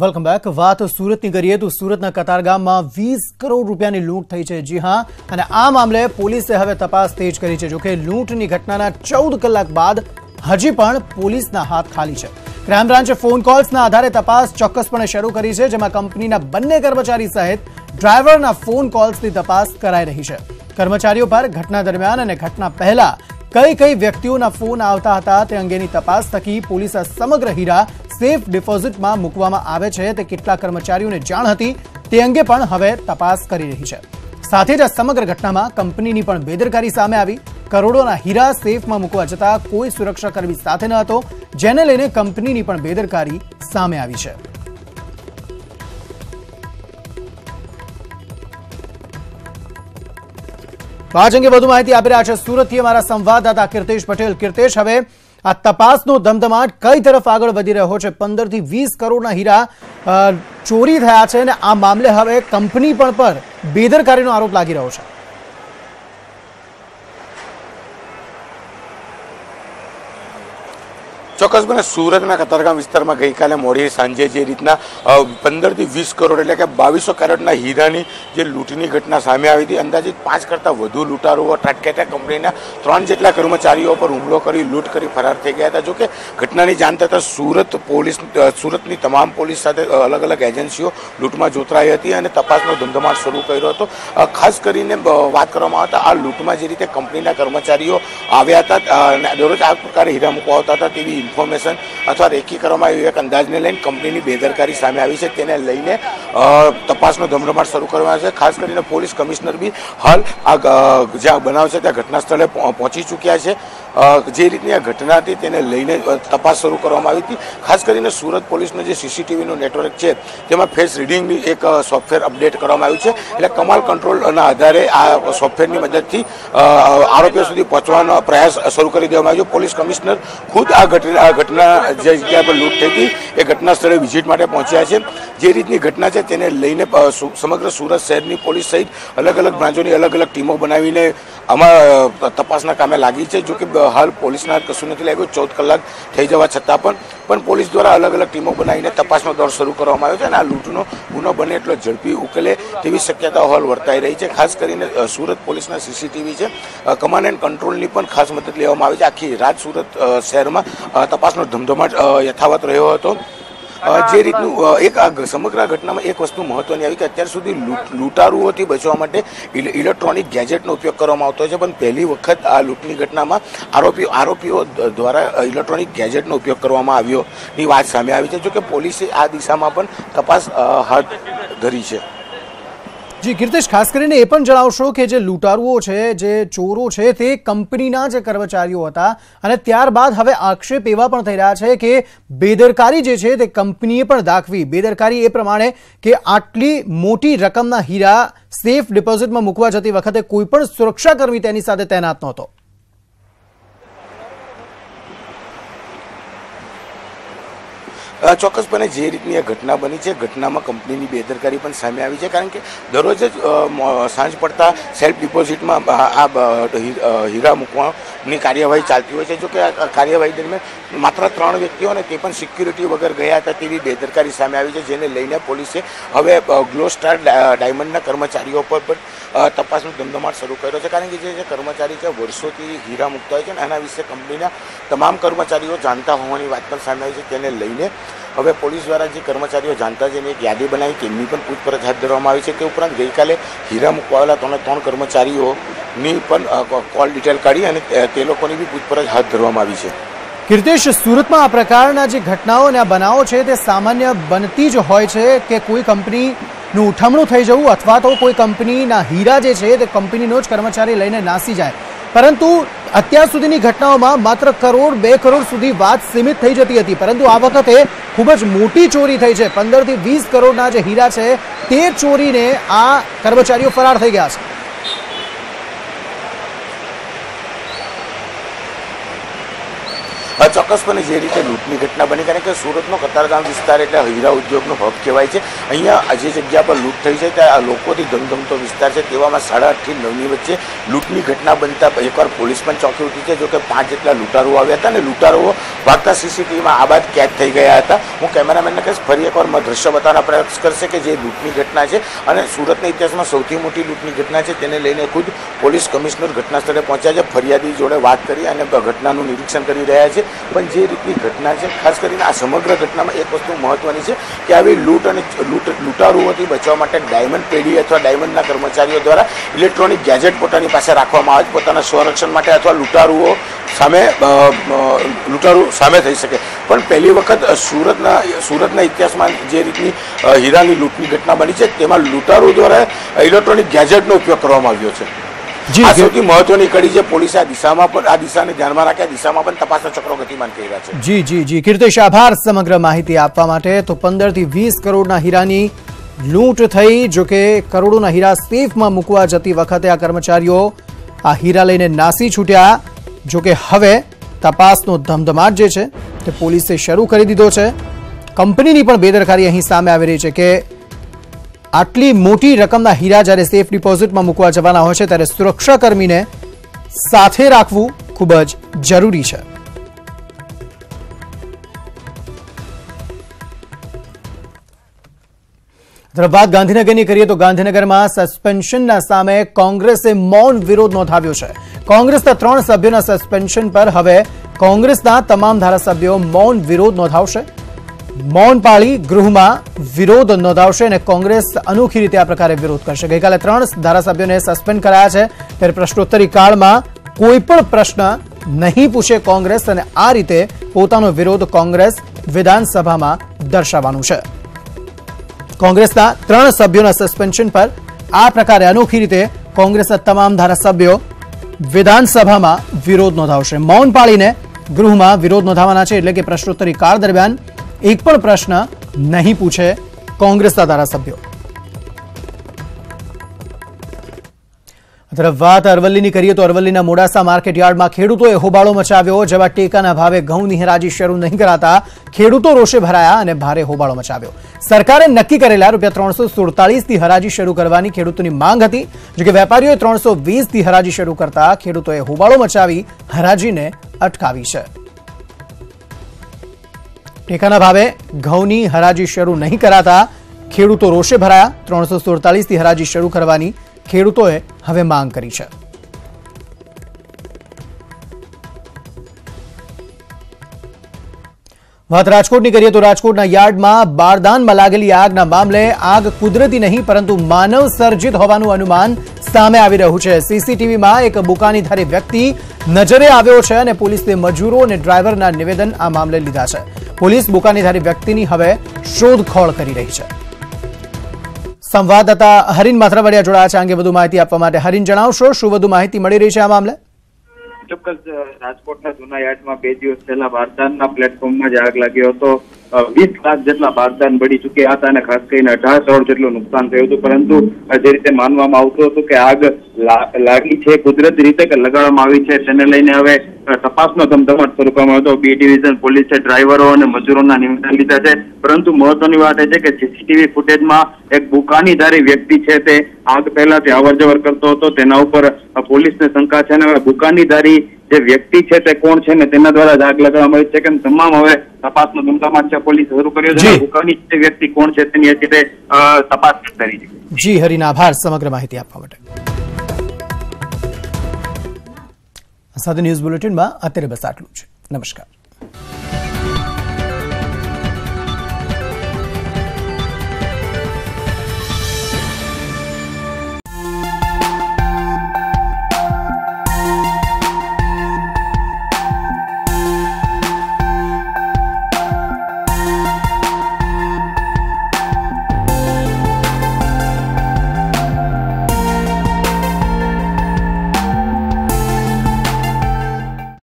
Welcome back વાત સુરતની કરીએ તો સુરતના કતારગામમાં વીસ કરોડ રૂપિયાની લૂંટ થઈ છે. જી હા. અને આ મામલે પોલીસે હવે તપાસ તેજ કરી છે. જોકે લૂંટની ઘટનાના ચૌદ કલાક બાદ હજી પણ પોલીસના હાથ ખાલી છે. ક્રાઇમ બ્રાન્ચે ફોન કોલ્સના આધારે તપાસ ચોક્કસપણે શરૂ કરી છે, જેમાં કંપનીના બંને કર્મચારી સહિત ડ્રાઈવરના ફોન કોલ્સની તપાસ કરાઈ રહી છે. કર્મચારીઓ પર ઘટના દરમિયાન અને ઘટના પહેલા કઈ કઈ વ્યક્તિઓના ફોન આવતા હતા તે અંગેની તપાસ થકી પોલીસ સમગ્ર હીરા સેફ ડિપોઝિટમાં મૂકવામાં આવે છે તે કેટલા કર્મચારીઓને જાણ હતી તે અંગે પણ હવે તપાસ કરી રહી છે. સાથે જ આ સમગ્ર ઘટનામાં કંપનીની પણ બેદરકારી સામે આવી. કરોડોના હીરા સેફમાં મૂકવા જતા કોઈ સુરક્ષાકર્મી સાથે ન હતો, જેને લઈને કંપનીની પણ બેદરકારી સામે આવી છે. આજ અંગે વધુ માહિતી આપી રહ્યા છે. સુરતથી અમારા સંવાદદાતા કીર્તેશ પટેલ. કીર્તેશ, હવે આ તપાસનો ધમધમાટ કઈ તરફ આગળ વધી રહ્યો છે? પંદરથી વીસ કરોડના હીરા ચોરી થયા છે અને આ મામલે હવે કંપની પણ પર બેદરકારીનો આરોપ લાગી રહ્યો છે. ચોક્કસપણે સુરતના કતારગામ વિસ્તારમાં ગઈકાલે મોડી સાંજે જે રીતના પંદરથી વીસ કરોડ એટલે કે બાવીસો કેરેટના હીરાની જે લૂંટની ઘટના સામે આવી હતી. અંદાજિત પાંચ કરતાં વધુ લૂંટારુઓ ટાટકેટા કંપનીના ત્રણ જેટલા કર્મચારીઓ પર હુમલો કરી, લૂંટ કરી ફરાર થઈ ગયા હતા. જોકે ઘટનાની જાણ થતાં સુરત પોલીસ સુરતની તમામ પોલીસ સાથે અલગ અલગ એજન્સીઓ લૂંટમાં જોતરાઈ હતી અને તપાસનો ધમધમાટ શરૂ કર્યો હતો. ખાસ કરીને વાત કરવામાં આવતા આ લૂંટમાં જે રીતે કંપનીના કર્મચારીઓ આવ્યા હતા દરરોજ આ પ્રકારે હીરા મૂકવા આવતા હતા તેવી ઇન્ફોર્મેશન અથવા રેકી કરવામાં આવ્યું, એક અંદાજને લઈને કંપનીની બેદરકારી સામે આવી છે. તેને લઈને તપાસનો ધમધમાટ શરૂ કરવામાં છે. ખાસ કરીને પોલીસ કમિશનર બી હાલ આ જ્યાં બનાવ છે, ત્યાં ઘટના સ્થળે પહોંચી ચૂક્યા છે. જે રીતની આ ઘટના હતી તેને લઈને તપાસ શરૂ કરવામાં આવી હતી. ખાસ કરીને સુરત પોલીસનું જે સીસીટીવીનું નેટવર્ક છે, તેમાં ફેસ રીડિંગની એક સોફ્ટવેર અપડેટ કરવામાં આવ્યું છે. એટલે કમાલ કંટ્રોલના આધારે આ સોફ્ટવેરની મદદથી આરોપીઓ સુધી પહોંચવાનો પ્રયાસ શરૂ કરી દેવામાં આવ્યો. પોલીસ કમિશનર ખુદ આ ઘટના આ ઘટના જે જગ્યા પર લૂંટ થઈ હતી, એ ઘટના સ્થળે વિઝિટ માટે પહોંચ્યા છે. જે રીતની ઘટના છે તેને લઈને સમગ્ર સુરત શહેરની પોલીસ સહિત અલગ અલગ બ્રાન્ચોની અલગ અલગ ટીમો બનાવીને આમાં તપાસના કામે લાગી છે જો કે હાલ પોલીસના કશું નથી લાગ્યું, ચૌદ કલાક થઈ જવા છતાં પણ પણ પોલીસ દ્વારા અલગ અલગ ટીમો બનાવીને તપાસનો દોર શરૂ કરવામાં આવ્યો છે અને આ લૂંટનો ગુનો બને એટલો ઝડપી ઉકેલે તેવી શક્યતાઓ હાલ વર્તાઈ રહી છે. ખાસ કરીને સુરત પોલીસના સીસીટીવી છે. કમાન્ડ એન્ડ કંટ્રોલની પણ ખાસ મદદ લેવામાં આવી છે. આખી રાત સુરત શહેરમાં તપાસનો ધમધમાટ યથાવત રહ્યો હતો. જે રીતનું એક આ સમગ્ર ઘટનામાં એક વસ્તુ મહત્વની આવી કે અત્યાર સુધી લૂંટ- લૂંટારુઓથી બચવા માટે ઇલેક્ટ્રોનિક ગેજેટનો ઉપયોગ કરવામાં આવતો છે, પણ પહેલી વખત આ લૂંટની ઘટનામાં આરોપીઓ આરોપીઓ દ્વારા ઇલેક્ટ્રોનિક ગેજેટનો ઉપયોગ કરવામાં આવ્યો ની વાત સામે આવી છે જો કે પોલીસે આ દિશામાં પણ તપાસ હાથ ધરી છે. જી, કીર્તેશ, ખાસ કરીને એ પણ જણાવશો કે જે લૂંટારુઓ છે, જે ચોરો છે, તે કંપનીના જે કર્મચારીઓ હતા. અને ત્યારબાદ હવે આક્ષેપ એવા પણ થઈ રહ્યા છે કે બેદરકારી જે છે તે કંપનીએ પણ દાખવી. બેદરકારી એ પ્રમાણે કે આટલી મોટી રકમના હીરા સેફ ડિપોઝિટમાં મૂકવા જતી વખતે કોઈ પણ સુરક્ષાકર્મી તેની સાથે તૈનાત નહોતો. ચોક્કસપણે જે રીતની આ ઘટના બની છે, ઘટનામાં કંપનીની બેદરકારી પણ સામે આવી છે, કારણ કે દરરોજ જ સાંજ પડતા સેલ્ફ ડિપોઝિટમાં આ હીરા મૂકવાની કાર્યવાહી ચાલતી હોય છે. જો કે આ કાર્યવાહી દરમિયાન માત્ર ત્રણ વ્યક્તિઓ અને તે પણ સિક્યુરિટી વગર ગયા હતા તેવી બેદરકારી સામે આવી છે, જેને લઈને પોલીસે હવે ગ્લો સ્ટાર ડાયમંડના કર્મચારીઓ પર પણ તપાસનો ધમધમાટ શરૂ કર્યો છે. કારણ કે જે જે કર્મચારી છે, વર્ષોથી હીરા મૂકતા હોય છે ને આના વિશે કંપનીના તમામ કર્મચારીઓ જાણતા હોવાની વાત પણ સામે આવી છે. તેને લઈને હવે પોલીસ દ્વારા જે કર્મચારીઓ જાણતા એની એક યાદી બનાવી તેમની પણ પૂછપરછ હાથ ધરવામાં આવી છે તે ઉપરાંત ગઈકાલે હીરા મુકવાયેલા ત્રણે ત્રણ કર્મચારીઓની પણ કોલ ડિટેલ કાઢી અને તે લોકોની બી પૂછપરછ હાથ ધરવામાં આવી છે. કીર્તેશ, સુરતમાં આ પ્રકારના જે ઘટનાઓ અને આ બનાવો છે તે સામાન્ય બનતી જ હોય છે કે કોઈ કંપનીનું ઉઠામણું થઈ જવું અથવા તો કોઈ કંપનીના હીરા જે છે તે કંપનીનો જ કર્મચારી લઈને નાસી જાય. પરંતુ અત્યાર સુધીની ઘટનાઓમાં માત્ર કરોડ, બે કરોડ સુધી વાત સીમિત થઈ જતી હતી. પરંતુ આ વખતે ખૂબ જ મોટી ચોરી થઈ છે. પંદરથી વીસ કરોડના જે હીરા છે, તે ચોરીને આ કર્મચારીઓ ફરાર થઈ ગયા છે. ચોક્કસપણે જે રીતે લૂંટની ઘટના બની, કારણ કે સુરતનો કતારગામ વિસ્તાર એટલે હીરા ઉદ્યોગનો હબ કહેવાય છે. અહીંયા જે જગ્યા પર લૂંટ થઈ છે, ત્યાં આ લોકોથી ધમધમતો વિસ્તાર છે. તેવામાં સાડા આઠથી નવની વચ્ચે લૂંટની ઘટના બનતા એકવાર પોલીસ પણ ચોંકી ઉઠી છે, જોકે પાંચ જેટલા લૂંટારો આવ્યા હતા અને લૂંટારો વાગતા સીસીટીવીમાં આ બાદ કેદ થઈ ગયા હતા. હું કેમેરામેનને કહીશ, ફરી એકવાર દ્રશ્ય બતાવવાનો પ્રયાસ કરશે કે જે લૂંટની ઘટના છે અને સુરતના ઇતિહાસમાં સૌથી મોટી લૂંટની ઘટના છે તેને લઈને ખુદ પોલીસ કમિશનર ઘટના સ્થળે પહોંચ્યા છે. ફરિયાદી જોડે વાત કરી અને ઘટનાનું નિરીક્ષણ કરી રહ્યા છે. પણ જે રીતની ઘટના છે, ખાસ કરીને આ સમગ્ર ઘટનામાં એક વસ્તુ મહત્વની છે કે આવી લૂંટ અને લૂંટ, લૂંટારુઓથી બચવા માટે ડાયમંડ પેઢી અથવા ડાયમંડના કર્મચારીઓ દ્વારા ઇલેક્ટ્રોનિક ગેજેટ પોતાની પાસે રાખવામાં આવે છે. પોતાના સંરક્ષણ માટે અથવા લૂંટારુઓ સામે લૂંટારુ સામે થઈ શકે. પણ પહેલી વખત સુરતના સુરતના ઇતિહાસમાં જે રીતની હીરાની લૂંટની ઘટના બની છે, તેમાં લૂંટારુ દ્વારા ઇલેક્ટ્રોનિક ગેજેટનો ઉપયોગ કરવામાં આવ્યો છે. આ. સૌથી મહત્વની કડી છે પોલીસે આ દિશામાં પણ આ દિશાને ધ્યાનમાં રાખી આ દિશામાં પણ તપાસના ચક્રો ગતિમાન કરી રહ્યા છે. જી જી જી. કીર્તિશ આભાર સમગ્ર માહિતી આપવા માટે. તો પંદરથી વીસ કરોડના હીરાની લૂંટ થઈ જો કે કરોડોના હીરા સેફમાં મૂકવા જતી વખતે આ કર્મચારીઓ આ હીરા લઈને નાસી છૂટ્યા. જો કે હવે તપાસનો ધમધમાટ જે છે તે પોલીસે શરૂ કરી દીધો છે. કંપનીની પણ બેદરકારી અહીં સામે આવી રહી છે કે આટલી મોટી રકમના હીરા જ્યારે સેફ ડિપોઝિટમાં મૂકવા જવાના હોય છે, ત્યારે સુરક્ષાકર્મીને સાથે રાખવું ખૂબ જ જરૂરી છે. વાત ગાંધીનગરની કરીએ તો ગાંધીનગરમાં સસ્પેન્શનના સામે કોંગ્રેસે મૌન વિરોધ નોંધાવ્યો છે. કોંગ્રેસના ત્રણ સભ્યોના સસ્પેન્શન પર હવે કોંગ્રેસના તમામ ધારાસભ્યો મૌન વિરોધ નોંધાવશે. મૌન પાળી ગૃહમાં વિરોધ નોંધાવશે અને કોંગ્રેસ અનોખી રીતે આ પ્રકારે વિરોધ કરશે. ગઈકાલે ત્રણ ધારાસભ્યોને સસ્પેન્ડ કરાયા છે. ત્યારે પ્રશ્નોત્તરી કાળમાં કોઈ પણ પ્રશ્ન નહીં પૂછે કોંગ્રેસ અને આ રીતે પોતાનો વિરોધ કોંગ્રેસ વિધાનસભામાં દર્શાવવાનું છે. કોંગ્રેસના ત્રણ સભ્યોના સસ્પેન્શન પર આ પ્રકારે અનોખી રીતે કોંગ્રેસના તમામ ધારાસભ્યો વિધાનસભામાં વિરોધ નોંધાવશે. મૌન પાળીને ગૃહમાં વિરોધ નોંધાવાના છે એટલે કે પ્રશ્નોત્તરી કાળ દરમિયાન એક પણ પ્રશ્ન નહીં પૂછે કોંગ્રેસના ધારાસભ્યો. તરફ વાત અરવલ્લીની કરીએ તો અરવલ્લીના મોડાસા માર્કેટ યાર્ડમાં ખેડૂતોએ હોબાળો મચાવ્યો જેવા ટેકાના ભાવે ઘઉંની હરાજી શરૂ નહીં કરાતા ખેડૂતો રોષે ભરાયા અને ભારે હોબાળો મચાવ્યો. સરકારે નક્કી કરેલા રૂપિયા ત્રણસો સુડતાલીસથી હરાજી શરૂ કરવાની ખેડૂતોની માંગ હતી જોકે વેપારીઓએ ત્રણસો વીસથી હરાજી શરૂ કરતા ખેડૂતોએ હોબાળો મચાવી હરાજીને અટકાવી છે. ટેકાના ભાવે ઘઉંની હરાજી શરૂ નહીં કરાતા ખેડૂતો રોષે ભરાયા. ત્રણસો સુડતાલીસથી હરાજી શરૂ કરવાની ખેડૂતોએ હવે માંગ કરી છે. વાત રાજકોટની કરીએ તો રાજકોટના યાર્ડમાં બારદાનમાં લાગેલી આગના મામલે આગ કુદરતી નહીં, પરંતુ માનવ સર્જિત હોવાનું અનુમાન સામે આવી રહ્યું છે. સીસીટીવીમાં એક બુકાનીધારી વ્યક્તિ નજરે આવ્યો છે અને પોલીસે મજૂરો અને ડ્રાઈવરના નિવેદન આ મામલે લીધા છે. પોલીસ બુકાનીધારી વ્યક્તિની હવે શોધખોળ કરી રહી છે. સંવાદદાતા હરીન માથરાવાડિયા જોડાયા છે. આ અંગે વધુ માહિતી આપવા માટે હરીન જણાવશો. શું વધુ માહિતી મળી રહી છે આ મામલે? ચોક્કસ રાજકોટના જૂના યાર્ડમાં બે દિવસ પહેલા બારદાનના પ્લેટફોર્મમાં જ આગ લાગ્યો હતો. વીસ લાખ જેટલા બારદાન બળી ચૂક્યા હતા અને ખાસ કરીને અઢાર કરોડ જેટલું નુકસાન થયું હતું. પરંતુ જે રીતે માનવામાં આવતું હતું કે આગ લાગી છે, કુદરતી રીતે કે લગાડવામાં આવી છે, તેને લઈને હવે તપાસનો ધમધમાટ શરૂ કરવામાં આવ્યો હતો. બી ડિવિઝન પોલીસે ડ્રાઈવરો અને મજૂરોના નિવેદન લીધા છે. પરંતુ મહત્વની વાત એ છે કે સીસીટીવી ફૂટેજમાં એક બુકાનીધારી વ્યક્તિ છે તે આગ પહેલાથી અવર જવર કરતો હતો. તેના ઉપર પોલીસને શંકા છે અને હવે બુકાનીધારી જે વ્યક્તિ છે તે કોણ છે ને તેના દ્વારા જ આગ લગાવવામાં આવી છે. કે તમામ હવે તપાસનો ધમધમાટ છે. પોલીસે શરૂ કર્યો છે. બુકાની વ્યક્તિ કોણ છે તેની અત્યારે તપાસ કરી છે. જી હરિના આભાર. સમગ્ર માહિતી આપવા માટે. સાથે ન્યૂઝ બુલેટિનમાં અત્યારે બસ આટલું છે નમસ્કાર.